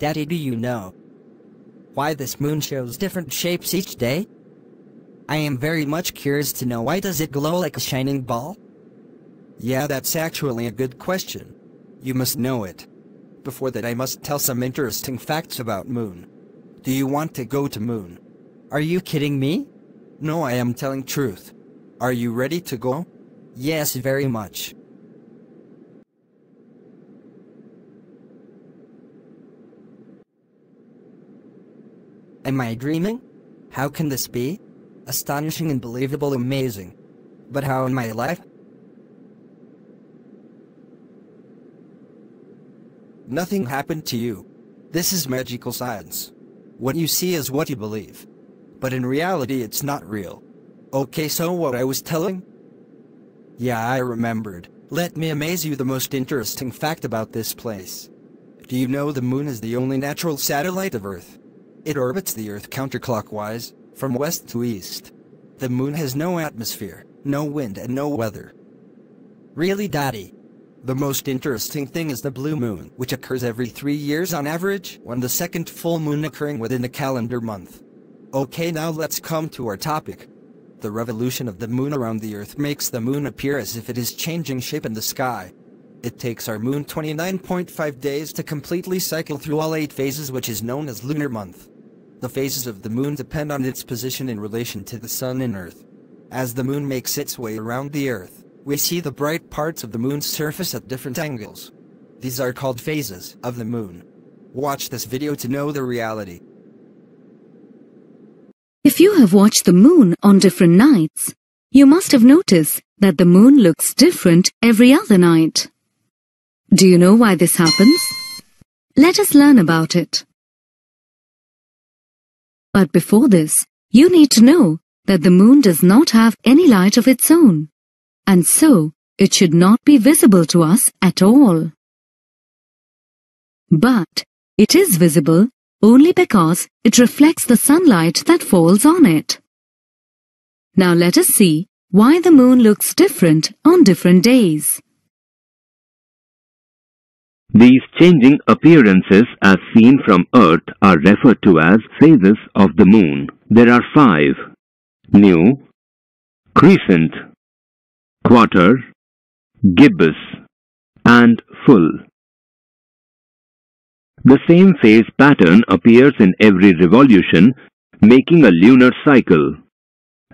Daddy, do you know why this moon shows different shapes each day? I am very much curious to know why does it glow like a shining ball? Yeah, that's actually a good question. You must know it. Before that I must tell some interesting facts about moon. Do you want to go to moon? Are you kidding me? No, I am telling truth. Are you ready to go? Yes, very much. Am I dreaming? How can this be? Astonishing, unbelievable, amazing. But how in my life? Nothing happened to you. This is magical science. What you see is what you believe. But in reality it's not real. Okay so what I was telling? Yeah I remembered. Let me amaze you the most interesting fact about this place. Do you know the moon is the only natural satellite of Earth? It orbits the Earth counterclockwise, from west to east. The moon has no atmosphere, no wind and no weather. Really daddy? The most interesting thing is the blue moon, which occurs every three years on average, when the second full moon occurring within a calendar month. Okay now let's come to our topic. The revolution of the moon around the earth makes the moon appear as if it is changing shape in the sky. It takes our moon 29.5 days to completely cycle through all eight phases which is known as lunar month. The phases of the moon depend on its position in relation to the sun and earth. As the moon makes its way around the earth, we see the bright parts of the moon's surface at different angles. These are called phases of the moon. Watch this video to know the reality. If you have watched the moon on different nights, you must have noticed that the moon looks different every other night. Do you know why this happens? Let us learn about it. But before this, you need to know that the moon does not have any light of its own, and so it should not be visible to us at all. But it is visible only because it reflects the sunlight that falls on it. Now let us see why the moon looks different on different days. These changing appearances as seen from Earth are referred to as phases of the moon. There are five. New, crescent, quarter, gibbous, and full. The same phase pattern appears in every revolution, making a lunar cycle.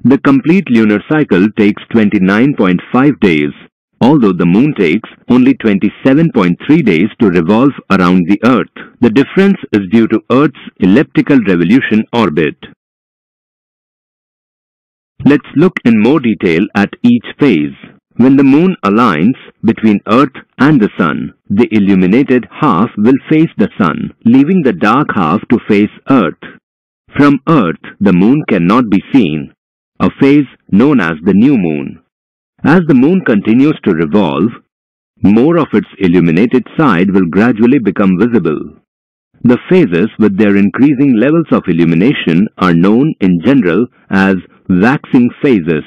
The complete lunar cycle takes 29.5 days, although the moon takes only 27.3 days to revolve around the Earth. The difference is due to Earth's elliptical revolution orbit. Let's look in more detail at each phase. When the moon aligns between Earth and the Sun, the illuminated half will face the Sun, leaving the dark half to face Earth. From Earth, the moon cannot be seen, a phase known as the new moon. As the moon continues to revolve, more of its illuminated side will gradually become visible. The phases with their increasing levels of illumination are known in general as waxing phases.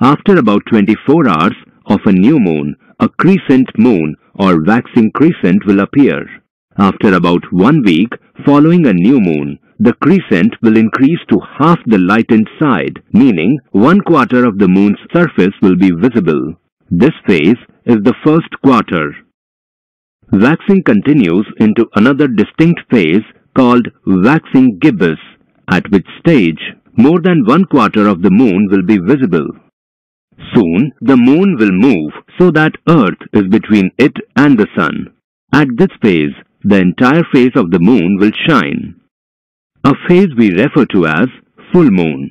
After about 24 hours of a new moon, a crescent moon or waxing crescent will appear. After about one week following a new moon, the crescent will increase to half the lightened side, meaning one quarter of the moon's surface will be visible. This phase is the first quarter. Waxing continues into another distinct phase called waxing gibbous, at which stage more than one quarter of the moon will be visible. Soon the moon will move so that earth is between it and the sun. At this phase, the entire face of the moon will shine. A phase we refer to as full moon.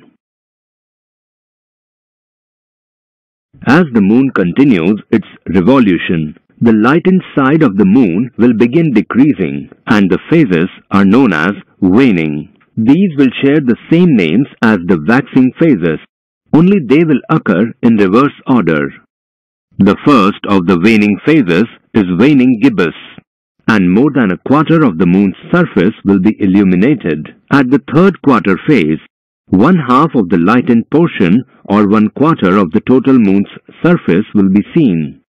As the moon continues its revolution, the lightened side of the moon will begin decreasing and the phases are known as waning. These will share the same names as the waxing phases, only they will occur in reverse order. The first of the waning phases is waning gibbous, and more than a quarter of the moon's surface will be illuminated. At the third quarter phase, one half of the lightened portion or one quarter of the total moon's surface will be seen.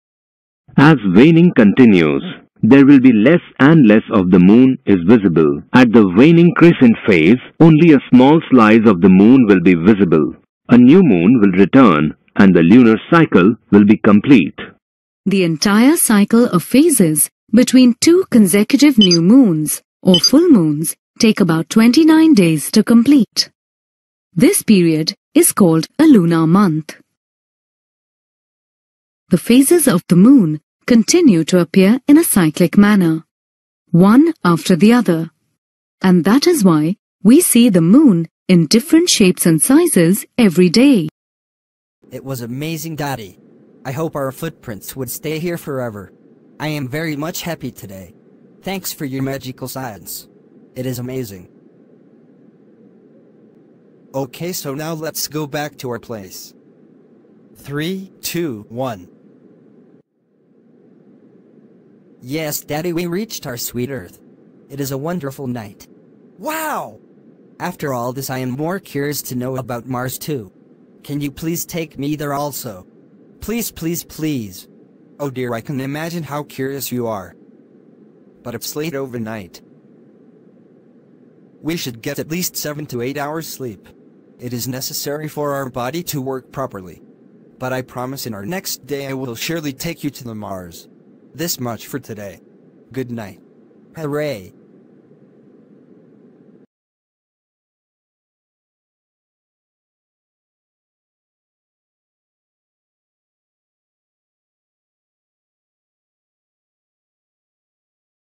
As waning continues, there will be less and less of the moon is visible. At the waning crescent phase, only a small slice of the moon will be visible. A new moon will return and the lunar cycle will be complete. The entire cycle of phases between two consecutive new moons or full moons take about 29 days to complete. This period is called a lunar month. The phases of the moon continue to appear in a cyclic manner, one after the other. And that is why we see the moon in different shapes and sizes every day. It was amazing, Daddy. I hope our footprints would stay here forever. I am very much happy today. Thanks for your magical science. It is amazing. Okay, so now let's go back to our place. Three, two, one. Yes, Daddy, we reached our sweet Earth. It is a wonderful night. Wow! After all this, I am more curious to know about Mars too. Can you please take me there also? Please, please, please. Oh dear, I can imagine how curious you are. But it's late overnight. We should get at least 7 to 8 hours sleep. It is necessary for our body to work properly. But I promise in our next day I will surely take you to the Mars. This much for today. Good night. Hooray!